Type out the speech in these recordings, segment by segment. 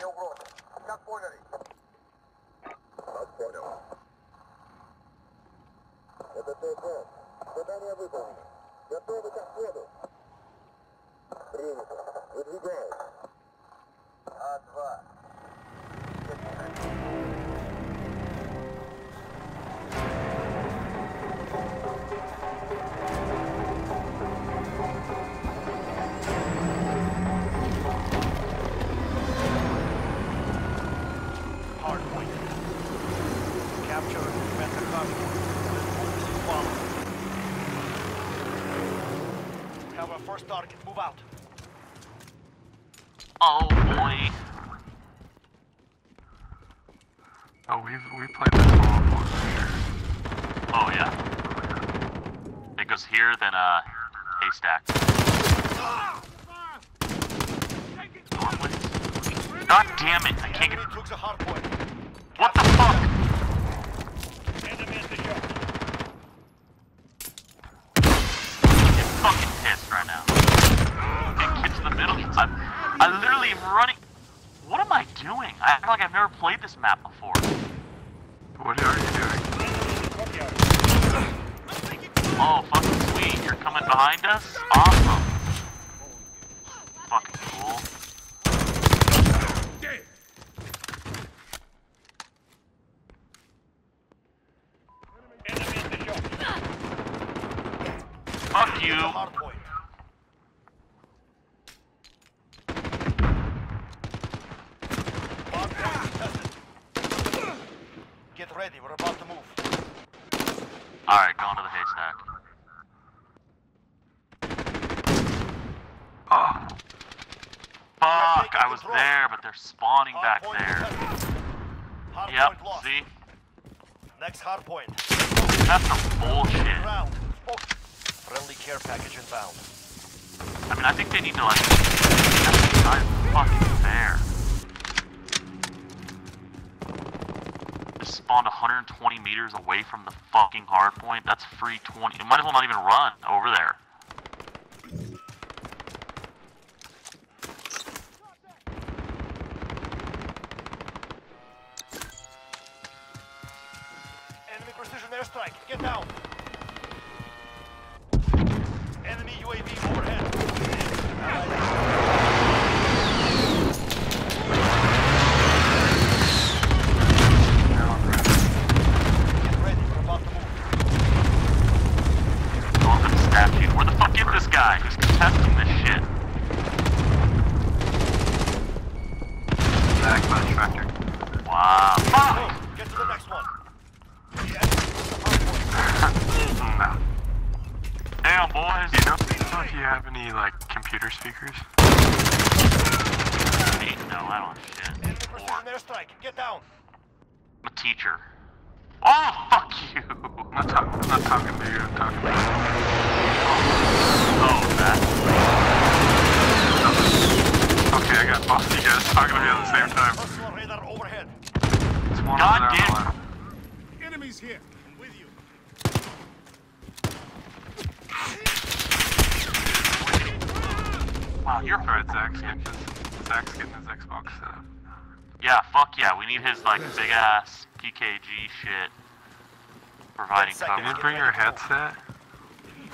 Снижение угрозы. Как поняли? Как понял. Это ТС. Задание выполнено. Готовы к отходу. Принято. Выдвигаюсь. А2. Capture and prevent the convoy. Follow. Have our first target. Move out. Oh boy. Oh, we've we played this one before for. Oh yeah. It goes here, then uh, haystack. God damn it! I can't get. Enemy took the hard point. What the fuck? Enemy at the shop. I'm fucking pissed right now. Get, get to the middle. I'm, I literally am running. What am I doing? I act like I've never played this map before. What are you doing? Oh, fucking sweet. You're coming behind us? Awesome. Fucking cool. Enemy at the shop. Fuck you. Hard point. Hard point contested. Get ready. We're about to move. Alright, going to the haystack. Oh, Fuck, I was there, but they're spawning Hard back there. Hard Yep, point lost. see? Next hard point. That's some bullshit. Round. Friendly care package inbound. I mean, I think they need to, like, not fucking fair. Just spawned 120 meters away from the fucking hard point. That's free 20. You might as well not even run over there. Enemy precision airstrike. Get down. Enemy UAV overhead. Get ready. We're about to move. Going to the statue. Where the fuck is this guy who's contesting this shit? back by the tractor. Wow. Fuck! Get to the next one. The enemy took the hard point. no. Damn, boys. You know, you know if you have any like computer speakers? Hey, no, I don't have shit. Enemy Or, precision airstrike. Get down. I'm a teacher. Oh, fuck you! I'm not, talk- I'm not talking to you. I'm talking to you. Oh, that. Okay, I got both of you guys talking to me at the same time. Radar overhead. It's one God damn- on the left. Enemies here. I'm with you. Wow, you're Alright, Zach's getting his, Zach's getting his Xbox set up. Yeah, fuck yeah. We need his like big ass PKG shit. Providing cover. seconds. You bring your headset?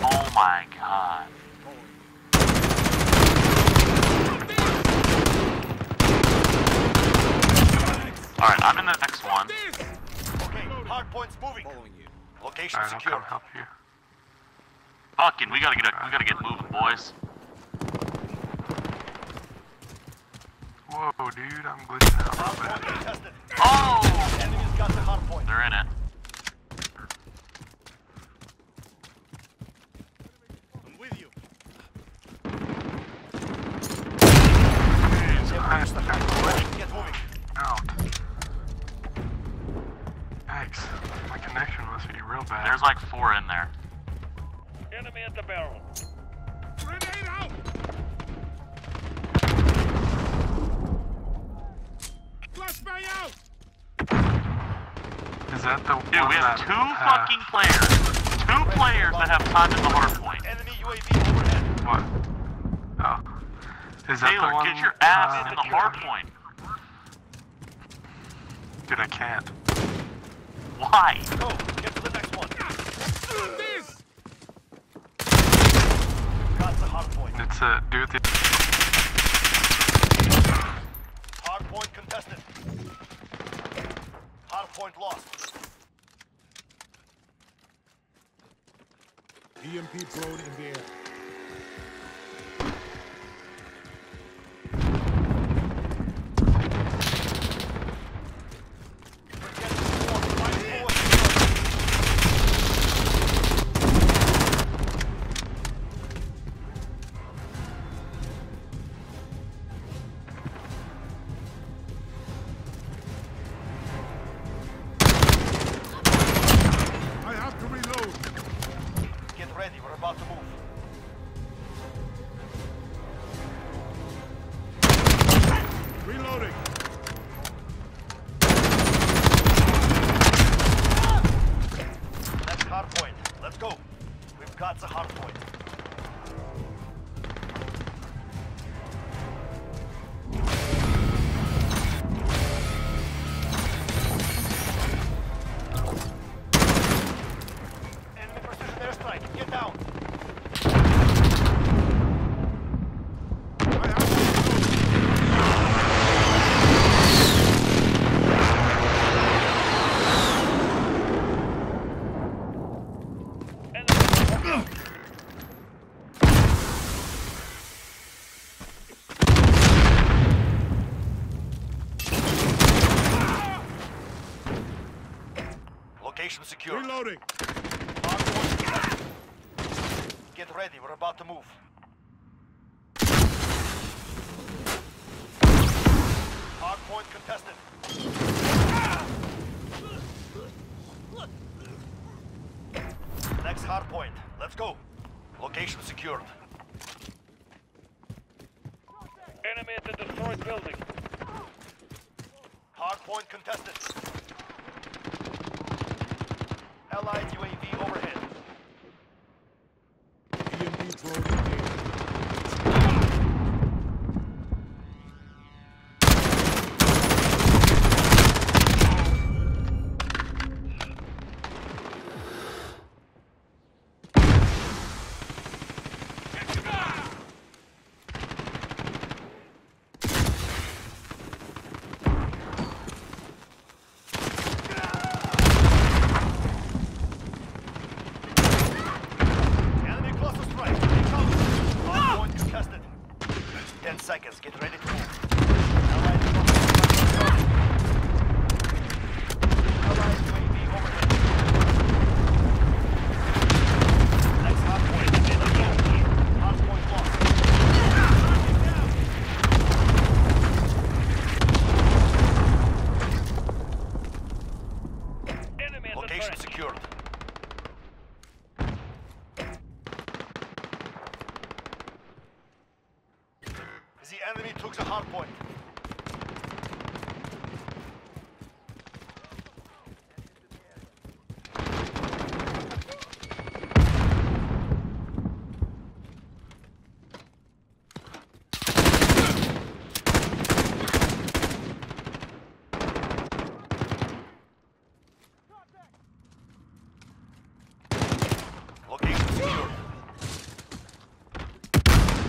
Oh my god. Alright, I'm in the next one. Okay, hard points moving. Location Alright, I'll secure. come help you. Fucking, we gotta get we gotta get moving, boys. Whoa, dude, I'm glitching out Hard real point bad. contested. Oh! Enemy's got the hard point. They're in it. I'm with you. Jeez, I am glitching Get moving. out. Yikes, my connection must be real bad. There's like four in there. Enemy at the barrel. That the Dude, one we have two uh, fucking players. Two players that have time in the hard point. Enemy UAV overhead. What? Oh. Is that Taylor, the one? get your ass uh, in the hard point. Dude, I can't. Why? Go. Get to the next one. Got the hard point. It's a dude. The, Hard point contested. Point lost. EMP drone in the air. Reloading. Next hard point. Let's go. We've got the hard point. Location secure. Reloading. Hard point contested. Get ready. We're about to move. Hard point contested. Next hard point. Let's go. Location secured. Enemy at the destroyed building. Hard point contested. Allied UAV overhead. EMP drone in the air. Enemy cluster strike. Incoming. Hard point contested. Ten seconds. Get ready to move. Allied cluster strike. Allied UAV overhead. Next hard point. Let's go. Hard point lost. Enemy at the Location trench. secured. The enemy took the hard point. Location secured.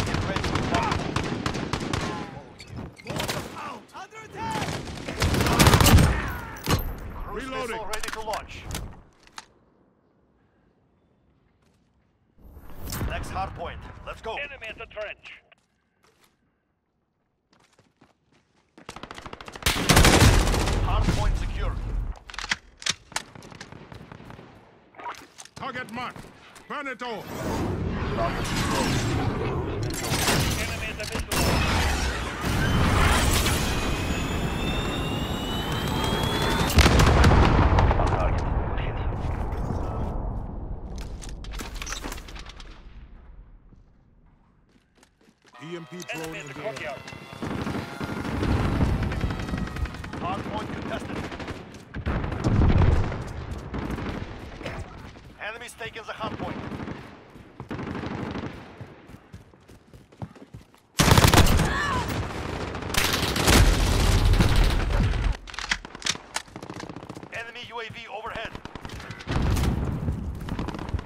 Get ready to lock. Cruise Reloading. missile ready to launch. Next hard point. Let's go. Enemy at the trench. Hard point secured. Target marked. Burn it all. Enemy at the missile. UAV drone Enemy in the, the courtyard. Hardpoint contested. Enemies taking the hardpoint. Enemy UAV overhead.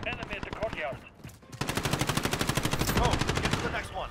Enemy at the courtyard. Go, get to the next one.